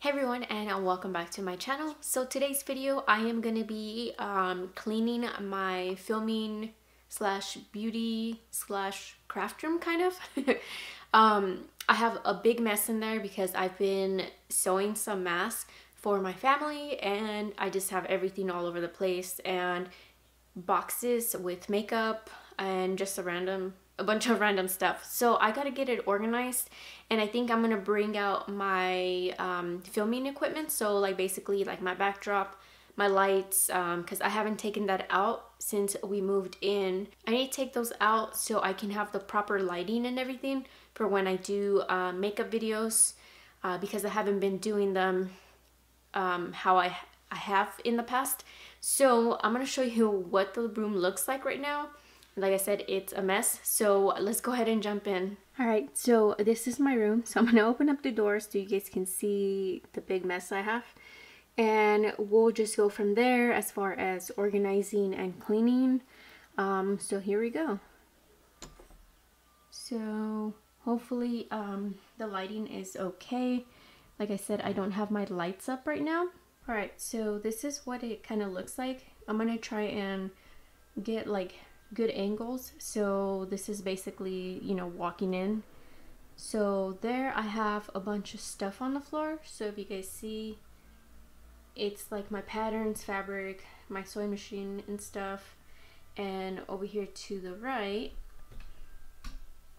Hey everyone and uh, welcome back to my channel. So today's video I am going to be um, cleaning my filming slash beauty slash craft room kind of. um, I have a big mess in there because I've been sewing some masks for my family and I just have everything all over the place and boxes with makeup and just a random a bunch of random stuff. So I gotta get it organized and I think I'm gonna bring out my um, filming equipment. So like basically like my backdrop, my lights, because um, I haven't taken that out since we moved in. I need to take those out so I can have the proper lighting and everything for when I do uh, makeup videos uh, because I haven't been doing them um, how I, I have in the past. So I'm gonna show you what the room looks like right now like I said, it's a mess. So let's go ahead and jump in. All right, so this is my room. So I'm gonna open up the door so you guys can see the big mess I have. And we'll just go from there as far as organizing and cleaning. Um, so here we go. So hopefully um, the lighting is okay. Like I said, I don't have my lights up right now. All right, so this is what it kind of looks like. I'm gonna try and get like good angles. So this is basically, you know, walking in. So there I have a bunch of stuff on the floor. So if you guys see, it's like my patterns, fabric, my sewing machine and stuff. And over here to the right,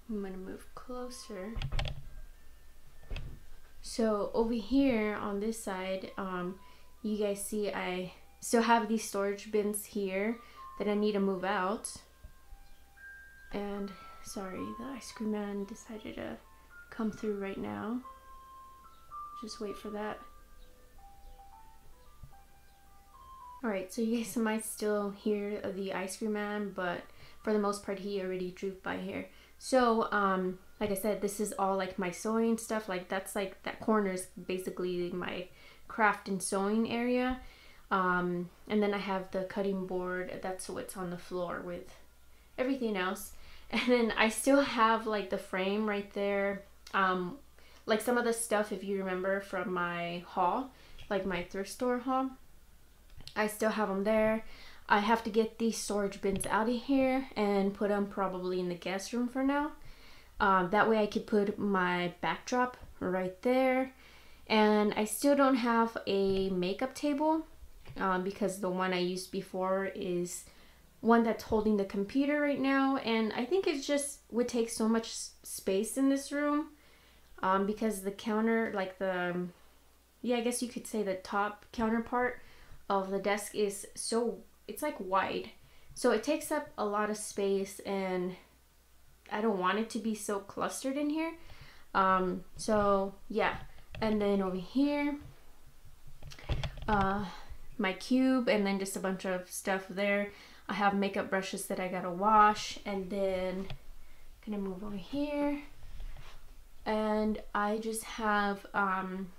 I'm gonna move closer. So over here on this side, um, you guys see I still have these storage bins here that I need to move out. And sorry, the ice cream man decided to come through right now. Just wait for that. Alright, so you guys might still hear the ice cream man, but for the most part he already drove by here. So, um, like I said, this is all like my sewing stuff. Like that's like, that corner is basically my craft and sewing area. Um, and then I have the cutting board. That's what's on the floor with everything else. And then I still have like the frame right there. Um, like some of the stuff, if you remember from my haul, like my thrift store haul, I still have them there. I have to get these storage bins out of here and put them probably in the guest room for now. Um, that way I could put my backdrop right there. And I still don't have a makeup table um, because the one I used before is one that's holding the computer right now. And I think it just would take so much space in this room um, because the counter like the yeah I guess you could say the top counterpart of the desk is so it's like wide. So it takes up a lot of space and I don't want it to be so clustered in here. Um, so yeah. And then over here uh, my cube and then just a bunch of stuff there. I have makeup brushes that I gotta wash and then I'm gonna move over here and I just have um,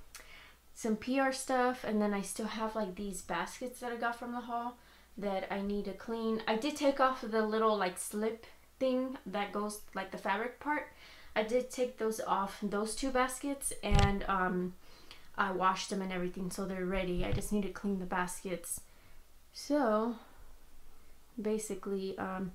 some PR stuff and then I still have like these baskets that I got from the haul that I need to clean. I did take off the little like slip thing that goes like the fabric part. I did take those off those two baskets and um, I washed them and everything so they're ready. I just need to clean the baskets. So basically um,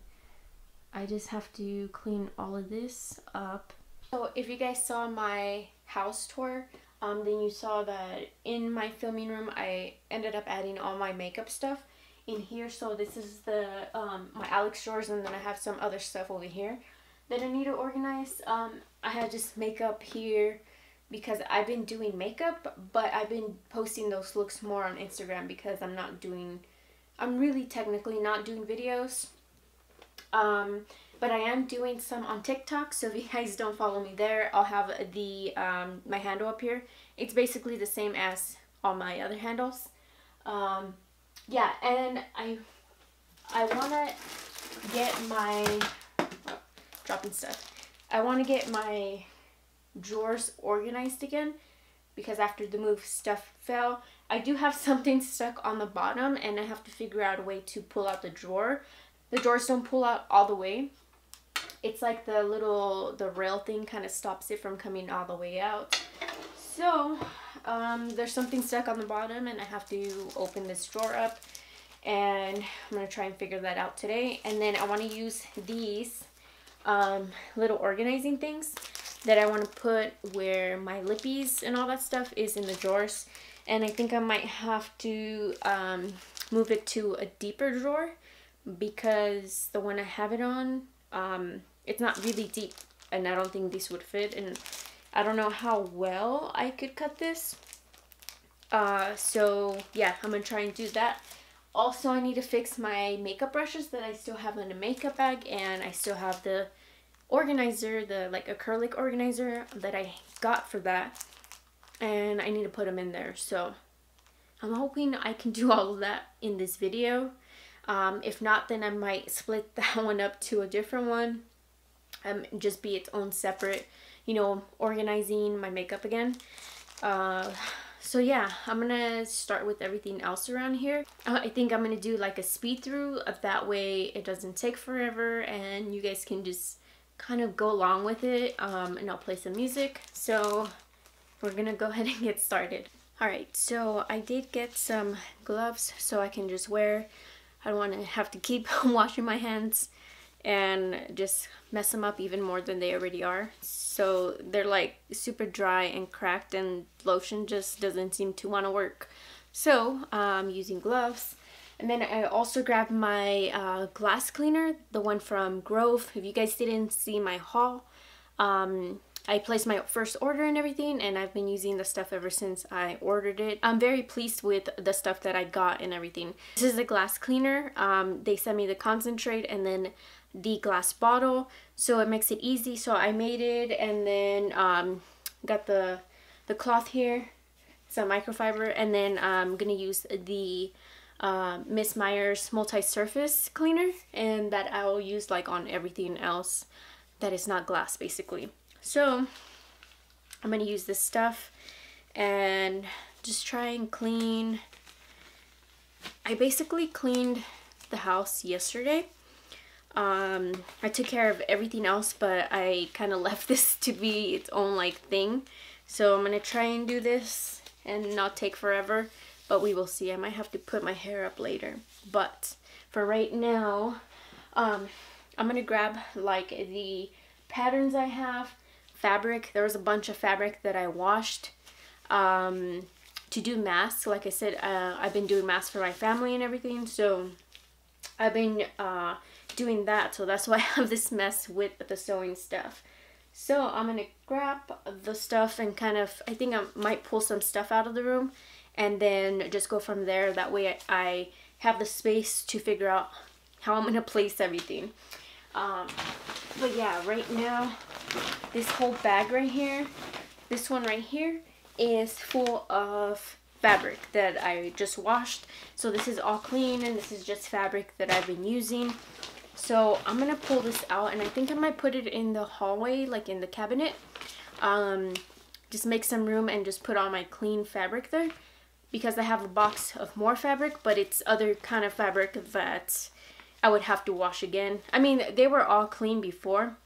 I just have to clean all of this up. So if you guys saw my house tour, um, then you saw that in my filming room I ended up adding all my makeup stuff in here. So this is the um, my Alex drawers and then I have some other stuff over here that I need to organize. Um, I had just makeup here, because I've been doing makeup, but I've been posting those looks more on Instagram because I'm not doing, I'm really technically not doing videos. Um, but I am doing some on TikTok, so if you guys don't follow me there, I'll have the um, my handle up here. It's basically the same as all my other handles. Um, yeah, and I I want to get my oh, dropping stuff. I want to get my drawers organized again because after the move stuff fell. I do have something stuck on the bottom and I have to figure out a way to pull out the drawer. The drawers don't pull out all the way. It's like the little, the rail thing kind of stops it from coming all the way out. So um, there's something stuck on the bottom and I have to open this drawer up and I'm gonna try and figure that out today and then I want to use these um, little organizing things that I want to put where my lippies and all that stuff is in the drawers. And I think I might have to um, move it to a deeper drawer because the one I have it on um, it's not really deep and I don't think this would fit. And I don't know how well I could cut this. Uh, so yeah I'm gonna try and do that. Also, I need to fix my makeup brushes that I still have in a makeup bag and I still have the organizer, the like acrylic organizer that I got for that. And I need to put them in there. So I'm hoping I can do all of that in this video. Um, if not, then I might split that one up to a different one. Um, just be its own separate, you know, organizing my makeup again. Uh, so yeah, I'm gonna start with everything else around here. Uh, I think I'm gonna do like a speed through that way it doesn't take forever and you guys can just kind of go along with it um, and I'll play some music. So we're gonna go ahead and get started. Alright, so I did get some gloves so I can just wear. I don't want to have to keep washing my hands and just mess them up even more than they already are. So they're like super dry and cracked and lotion just doesn't seem to want to work. So I'm um, using gloves. And then I also grabbed my uh, glass cleaner, the one from Grove. If you guys didn't see my haul, um, I placed my first order and everything and I've been using the stuff ever since I ordered it. I'm very pleased with the stuff that I got and everything. This is a glass cleaner. Um, they sent me the concentrate and then the glass bottle so it makes it easy so I made it and then um, got the the cloth here a microfiber and then I'm gonna use the uh, Miss Meyer's multi-surface cleaner and that I'll use like on everything else that is not glass basically. So I'm gonna use this stuff and just try and clean. I basically cleaned the house yesterday. Um, I took care of everything else, but I kind of left this to be its own like thing. So I'm going to try and do this and not take forever, but we will see. I might have to put my hair up later. But for right now, um, I'm going to grab like the patterns I have, fabric. There was a bunch of fabric that I washed um, to do masks. Like I said, uh, I've been doing masks for my family and everything. So I've been... Uh, doing that so that's why I have this mess with the sewing stuff so I'm gonna grab the stuff and kind of I think I might pull some stuff out of the room and then just go from there that way I, have the space to figure out how I'm gonna place everything um, but yeah right now this whole bag right here this one right here is full of fabric that I just washed so this is all clean and this is just fabric that I've been using so I'm going to pull this out and I think I might put it in the hallway, like in the cabinet. Um, just make some room and just put all my clean fabric there. Because I have a box of more fabric, but it's other kind of fabric that I would have to wash again. I mean, they were all clean before.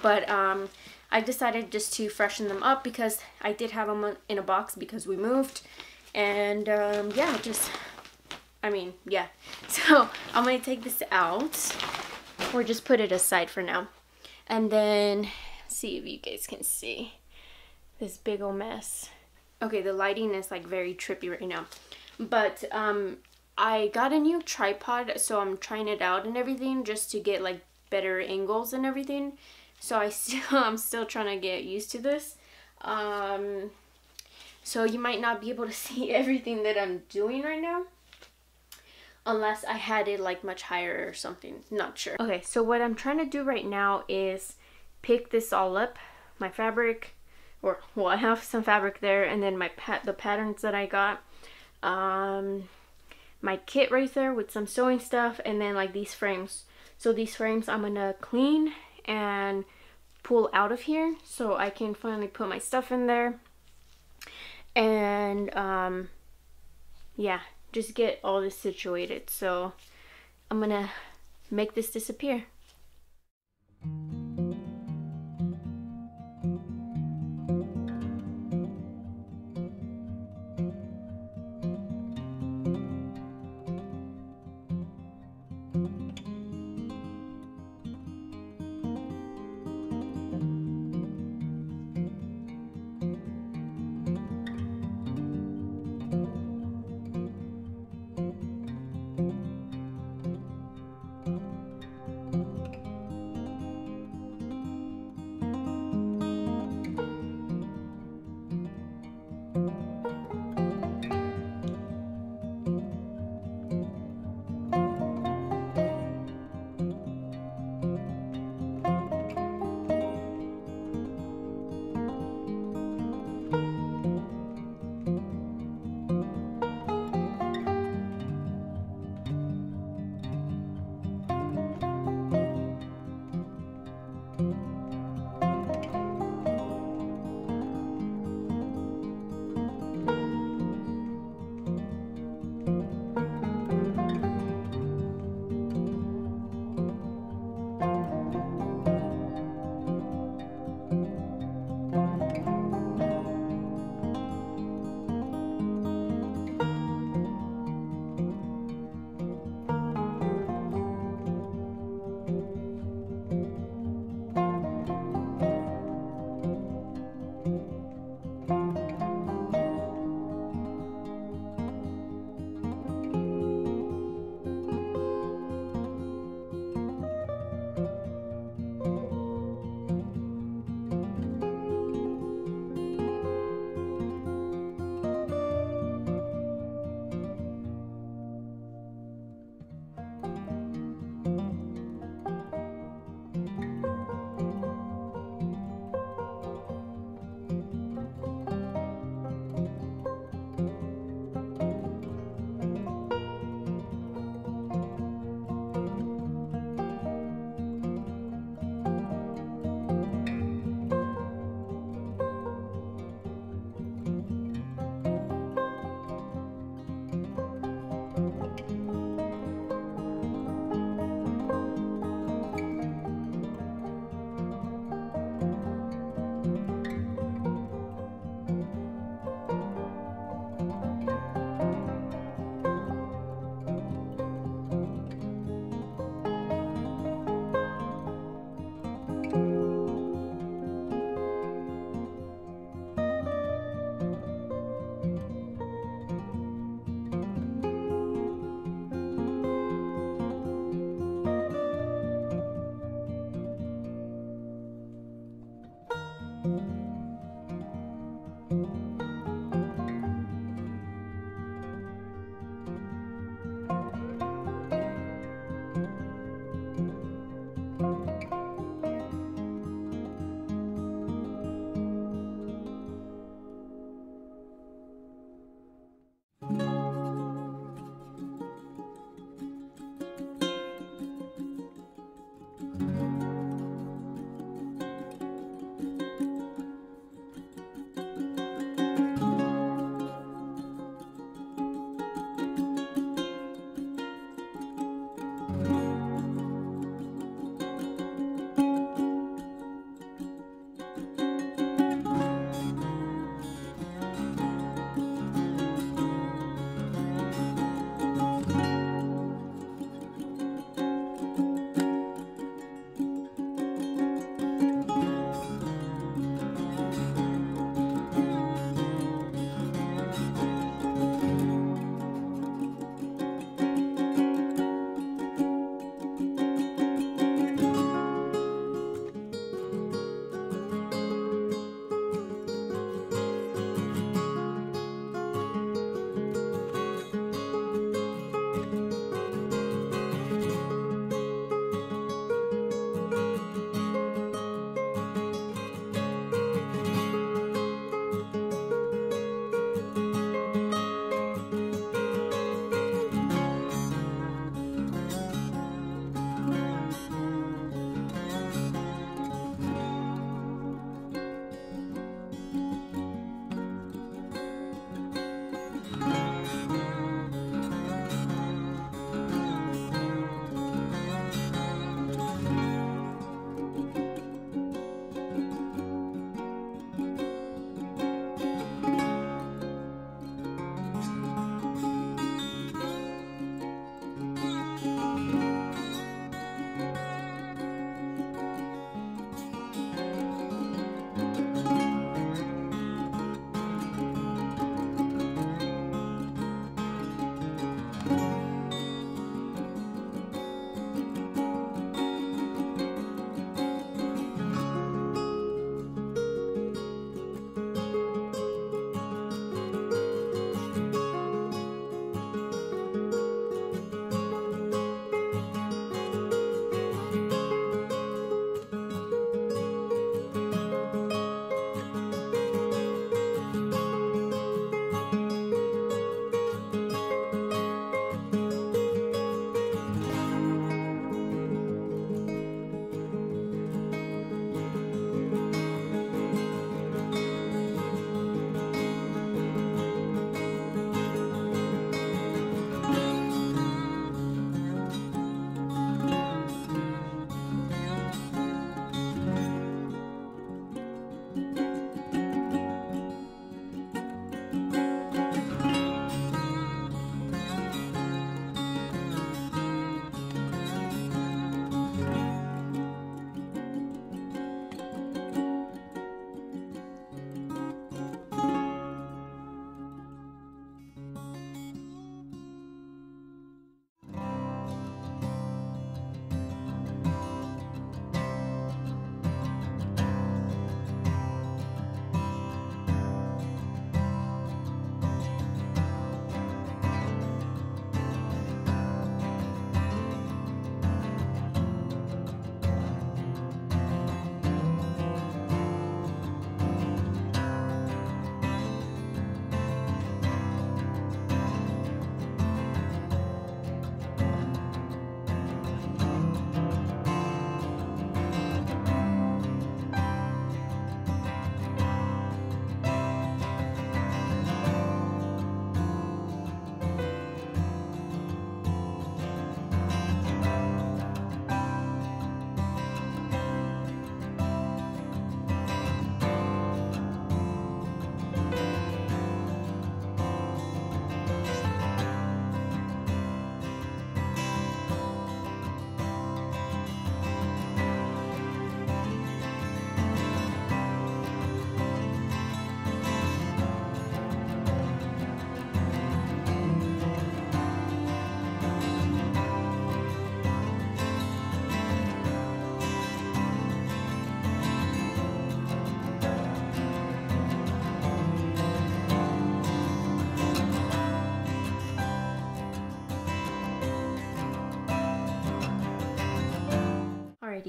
But um, I decided just to freshen them up because I did have them in a box because we moved. And um, yeah, just I mean, yeah. So I'm going to take this out or just put it aside for now. And then see if you guys can see this big old mess. Okay, the lighting is like very trippy right now. But um, I got a new tripod, so I'm trying it out and everything just to get like better angles and everything. So I still, I'm still trying to get used to this. Um, so you might not be able to see everything that I'm doing right now unless I had it like much higher or something. Not sure. Okay, so what I'm trying to do right now is pick this all up, my fabric, or well, I have some fabric there, and then my pat the patterns that I got, um, my kit right there with some sewing stuff, and then like these frames. So these frames I'm gonna clean and pull out of here so I can finally put my stuff in there. And um, yeah, just get all this situated. So I'm gonna make this disappear.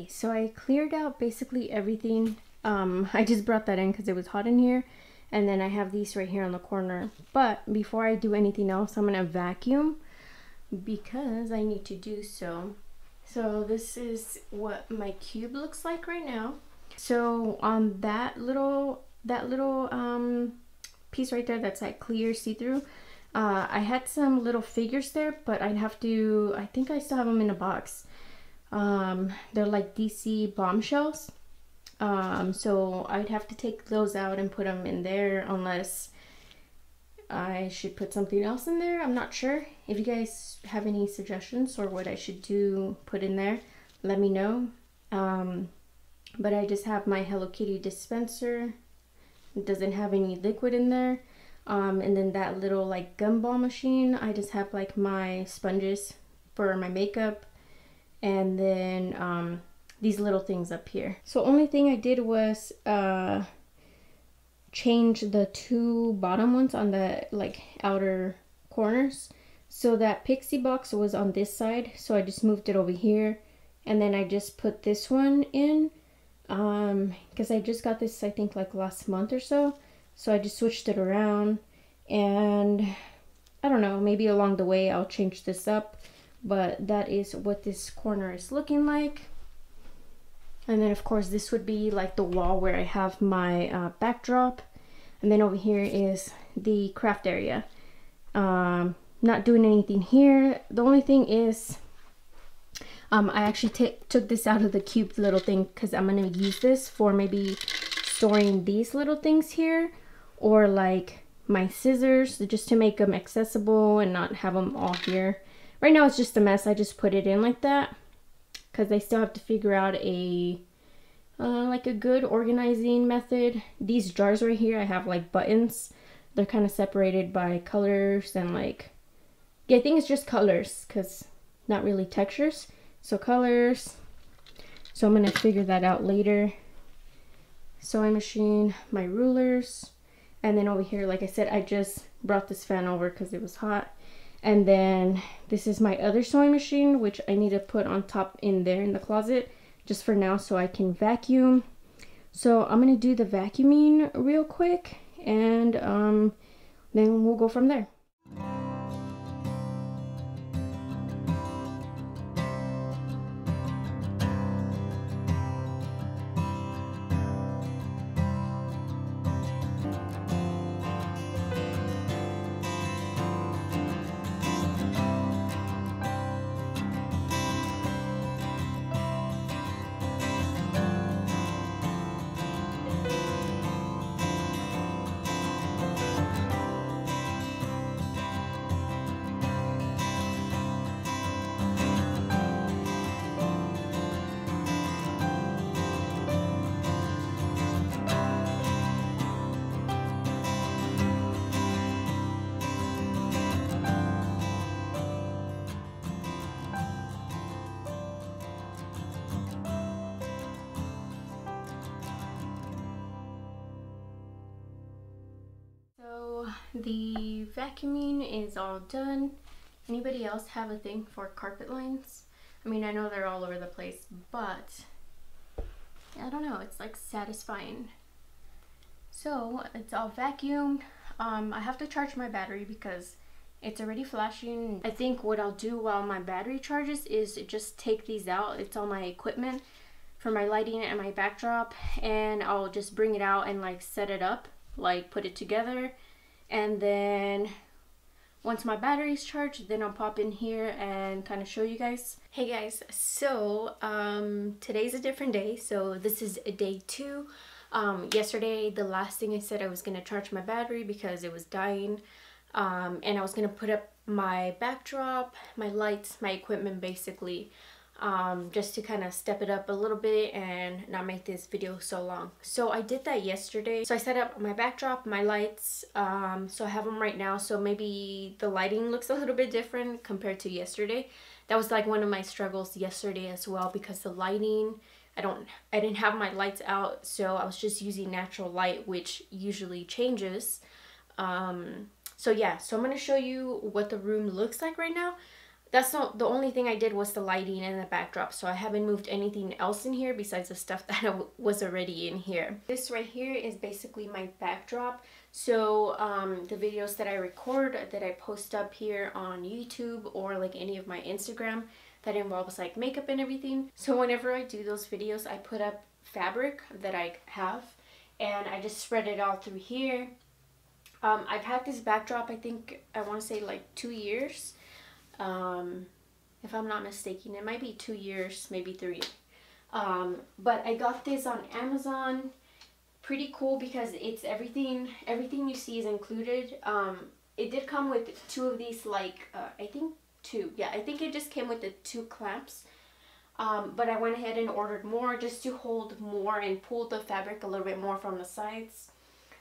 So I cleared out basically everything. Um, I just brought that in because it was hot in here. And then I have these right here on the corner. But before I do anything else, I'm going to vacuum because I need to do so. So this is what my cube looks like right now. So on that little, that little um, piece right there that's like clear see-through, uh, I had some little figures there, but I'd have to, I think I still have them in a box. Um, they're like DC bombshells. Um, so I'd have to take those out and put them in there unless I should put something else in there. I'm not sure. If you guys have any suggestions or what I should do, put in there, let me know. Um, but I just have my Hello Kitty dispenser. It doesn't have any liquid in there. Um, and then that little like gumball machine, I just have like my sponges for my makeup. And then um, these little things up here. So only thing I did was uh, change the two bottom ones on the like outer corners. So that pixie box was on this side, so I just moved it over here. And then I just put this one in um because I just got this I think like last month or so. So I just switched it around and I don't know, maybe along the way I'll change this up, but that is what this corner is looking like. And then of course this would be like the wall where I have my uh, backdrop. And then over here is the craft area. Um, not doing anything here. The only thing is um, I actually took this out of the cube little thing because I'm going to use this for maybe storing these little things here or like my scissors just to make them accessible and not have them all here. Right now it's just a mess. I just put it in like that because I still have to figure out a uh, like a good organizing method. These jars right here, I have like buttons. They're kind of separated by colors and like, yeah, I think it's just colors because not really textures. So colors. So I'm going to figure that out later. Sewing machine, my rulers. And then over here, like I said, I just brought this fan over because it was hot. And then this is my other sewing machine, which I need to put on top in there in the closet just for now so I can vacuum. So I'm going to do the vacuuming real quick and um, then we'll go from there. The vacuuming is all done. Anybody else have a thing for carpet lines? I mean, I know they're all over the place, but I don't know, it's like satisfying. So it's all vacuumed. Um, I have to charge my battery because it's already flashing. I think what I'll do while my battery charges is just take these out. It's all my equipment for my lighting and my backdrop and I'll just bring it out and like set it up, like put it together and then once my battery's charged then I'll pop in here and kind of show you guys. Hey guys. So um today's a different day. So this is day two. Um yesterday the last thing I said I was gonna charge my battery because it was dying. Um and I was gonna put up my backdrop my lights my equipment basically um, just to kind of step it up a little bit and not make this video so long. So I did that yesterday. So I set up my backdrop, my lights, um, so I have them right now. So maybe the lighting looks a little bit different compared to yesterday. That was like one of my struggles yesterday as well because the lighting, I don't, I didn't have my lights out. So I was just using natural light, which usually changes. Um, so yeah, so I'm going to show you what the room looks like right now that's not the only thing I did was the lighting and the backdrop. So I haven't moved anything else in here besides the stuff that was already in here. This right here is basically my backdrop. So um, the videos that I record that I post up here on YouTube or like any of my Instagram that involves like makeup and everything. So whenever I do those videos, I put up fabric that I have and I just spread it all through here. Um, I've had this backdrop, I think, I want to say like two years um, if I'm not mistaken. It might be two years, maybe three. Um, but I got this on Amazon. Pretty cool because it's everything, everything you see is included. Um, it did come with two of these, like, uh, I think two. Yeah, I think it just came with the two clamps. Um, but I went ahead and ordered more just to hold more and pull the fabric a little bit more from the sides.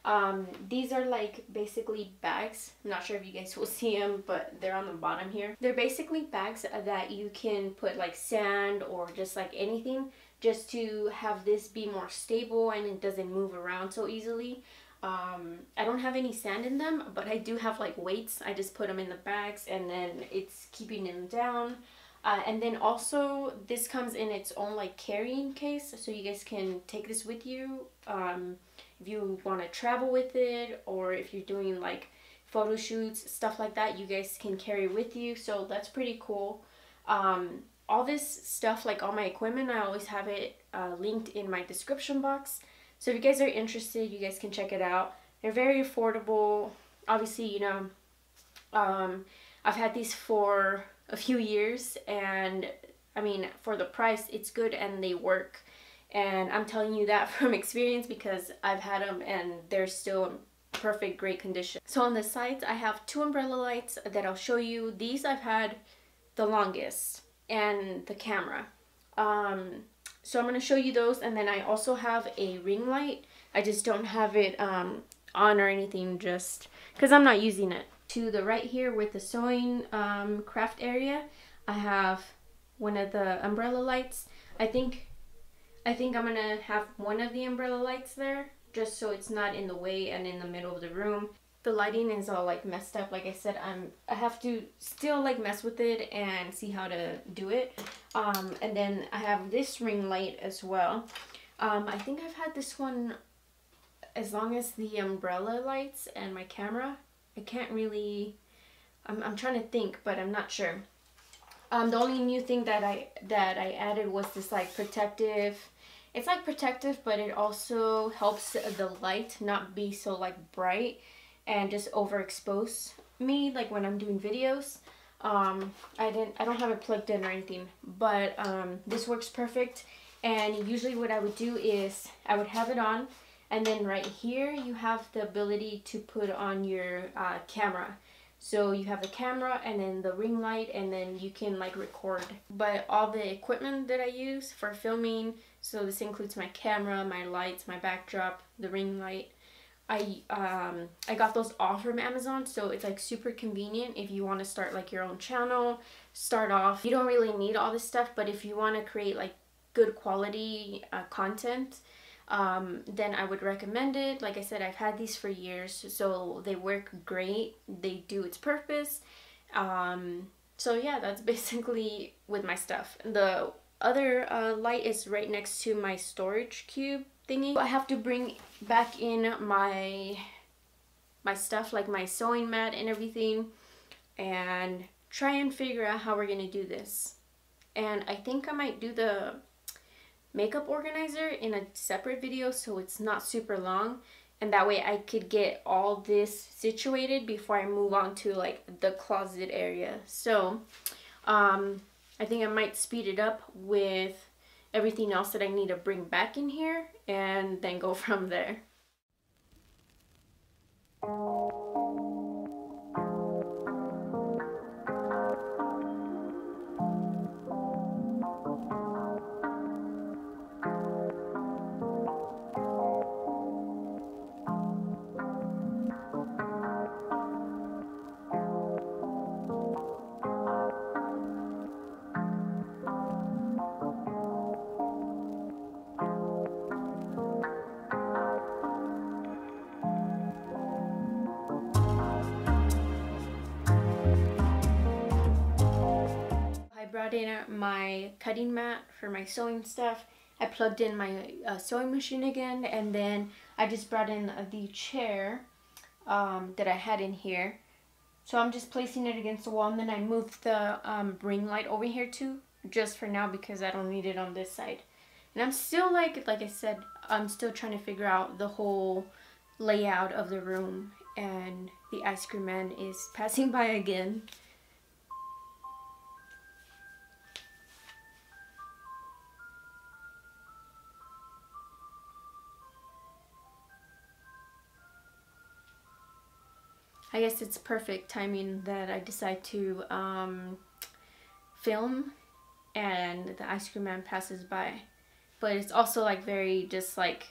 Um, these are like basically bags. I'm not sure if you guys will see them, but they're on the bottom here. They're basically bags that you can put like sand or just like anything just to have this be more stable and it doesn't move around so easily. Um, I don't have any sand in them, but I do have like weights. I just put them in the bags and then it's keeping them down. Uh, and then also this comes in its own like carrying case so you guys can take this with you. Um, if you want to travel with it or if you're doing like photo shoots stuff like that you guys can carry with you so that's pretty cool. Um, all this stuff like all my equipment i always have it uh, linked in my description box. So if you guys are interested you guys can check it out. They're very affordable. Obviously you know um, i've had these for a few years and i mean for the price it's good and they work and I'm telling you that from experience because I've had them and they're still in perfect great condition. So on the sides I have two umbrella lights that I'll show you. These I've had the longest and the camera. Um, so I'm going to show you those and then I also have a ring light. I just don't have it um, on or anything just because I'm not using it. To the right here with the sewing um, craft area I have one of the umbrella lights. I think I think I'm gonna have one of the umbrella lights there just so it's not in the way and in the middle of the room. The lighting is all like messed up. Like I said, I'm I have to still like mess with it and see how to do it. Um, and then I have this ring light as well. Um, I think I've had this one as long as the umbrella lights and my camera. I can't really, I'm, I'm trying to think, but I'm not sure. Um, the only new thing that I that I added was this like protective it's like protective but it also helps the light not be so like bright and just overexpose me like when I'm doing videos. Um, I didn't I don't have it plugged in or anything but um, this works perfect. And usually what I would do is I would have it on and then right here you have the ability to put on your uh, camera so you have the camera and then the ring light and then you can like record. But all the equipment that I use for filming, so this includes my camera, my lights, my backdrop, the ring light. I um I got those all from Amazon, so it's like super convenient if you want to start like your own channel, start off. You don't really need all this stuff, but if you want to create like good quality uh, content, um, then I would recommend it. Like I said, I've had these for years, so they work great. They do its purpose. Um, so yeah, that's basically with my stuff. The other uh, light is right next to my storage cube thingy. I have to bring back in my my stuff like my sewing mat and everything and try and figure out how we're gonna do this. And I think I might do the makeup organizer in a separate video so it's not super long and that way I could get all this situated before I move on to like the closet area. So um, I think I might speed it up with everything else that I need to bring back in here and then go from there. Cutting mat for my sewing stuff. I plugged in my uh, sewing machine again and then I just brought in the chair um, that I had in here. So I'm just placing it against the wall and then I moved the um, ring light over here too just for now because I don't need it on this side. And I'm still like, like I said, I'm still trying to figure out the whole layout of the room and the ice cream man is passing by again. I guess it's perfect timing that I decide to um, film and the ice cream man passes by. But it's also like very just like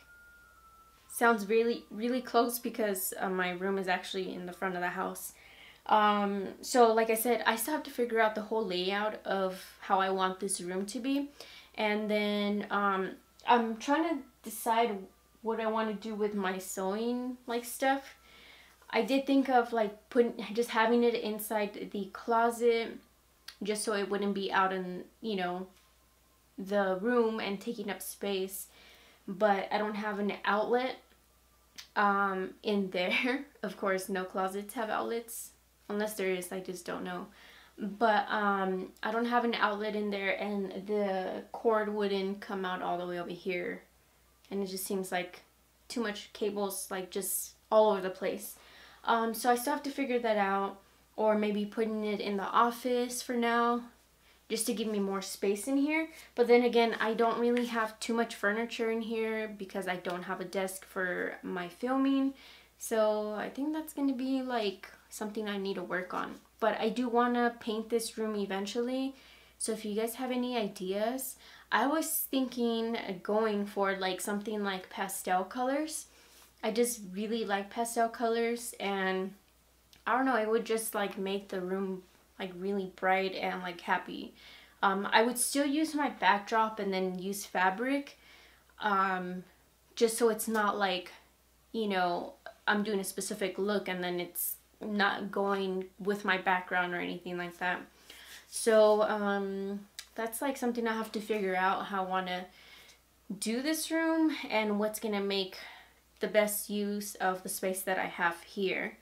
sounds really really close because uh, my room is actually in the front of the house. Um, so like I said I still have to figure out the whole layout of how I want this room to be. And then um, I'm trying to decide what I want to do with my sewing like stuff I did think of like putting just having it inside the closet just so it wouldn't be out in you know the room and taking up space but I don't have an outlet um, in there. of course, no closets have outlets unless there is, I just don't know. But um, I don't have an outlet in there and the cord wouldn't come out all the way over here. And it just seems like too much cables like just all over the place. Um, so I still have to figure that out or maybe putting it in the office for now just to give me more space in here. But then again, I don't really have too much furniture in here because I don't have a desk for my filming. So I think that's going to be like something I need to work on. But I do want to paint this room eventually. So if you guys have any ideas, I was thinking going for like something like pastel colors. I just really like pastel colors and I don't know, it would just like make the room like really bright and like happy. Um, I would still use my backdrop and then use fabric um, just so it's not like, you know, I'm doing a specific look and then it's not going with my background or anything like that. So um, that's like something I have to figure out how I want to do this room and what's going to make the best use of the space that I have here.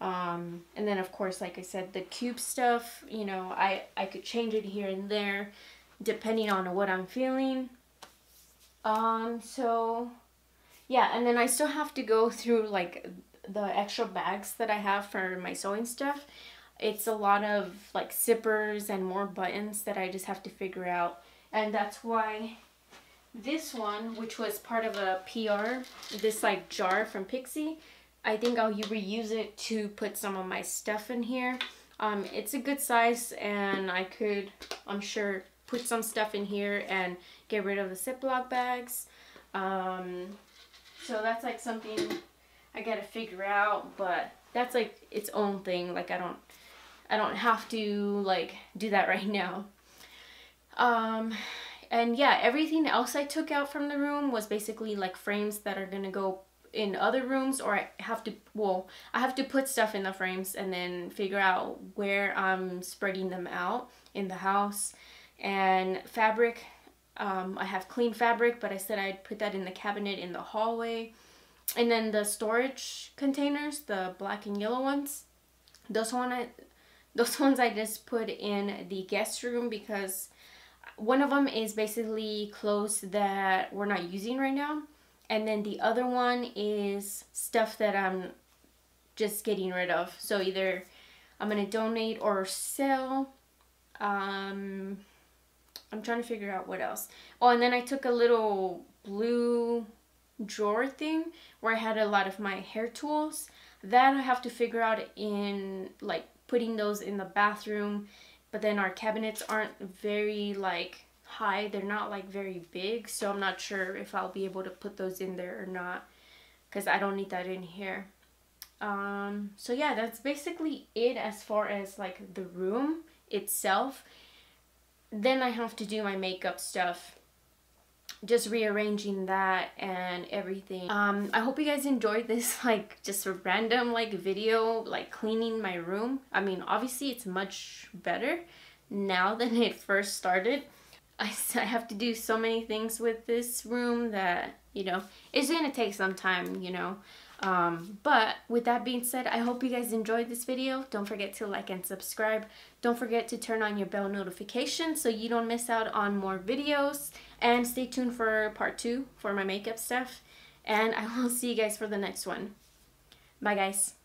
Um, and then of course, like I said, the cube stuff, you know, I, I could change it here and there depending on what I'm feeling. Um, so yeah, and then I still have to go through like the extra bags that I have for my sewing stuff. It's a lot of like zippers and more buttons that I just have to figure out. And that's why this one, which was part of a PR, this like jar from Pixi, I think I'll reuse it to put some of my stuff in here. Um, it's a good size and I could, I'm sure, put some stuff in here and get rid of the Ziploc bags. Um, so that's like something I gotta figure out, but that's like its own thing. Like I don't, I don't have to like do that right now. Um, and yeah, everything else I took out from the room was basically like frames that are gonna go in other rooms or I have to well I have to put stuff in the frames and then figure out where I'm spreading them out in the house. And fabric um, I have clean fabric but I said I'd put that in the cabinet in the hallway. And then the storage containers the black and yellow ones those one I those ones I just put in the guest room because one of them is basically clothes that we're not using right now and then the other one is stuff that I'm just getting rid of. So either I'm going to donate or sell. Um, I'm trying to figure out what else. Oh, and then I took a little blue drawer thing where I had a lot of my hair tools. That I have to figure out in like putting those in the bathroom. But then our cabinets aren't very like high. They're not like very big, so I'm not sure if I'll be able to put those in there or not because I don't need that in here. Um, so yeah, that's basically it as far as like the room itself. Then I have to do my makeup stuff just rearranging that and everything um i hope you guys enjoyed this like just a random like video like cleaning my room i mean obviously it's much better now than it first started. I, I have to do so many things with this room that, you know, it's to take some time, you know. Um, but with that being said, I hope you guys enjoyed this video. Don't forget to like and subscribe. Don't forget to turn on your bell notification so you don't miss out on more videos. And stay tuned for part two for my makeup stuff. And I will see you guys for the next one. Bye guys.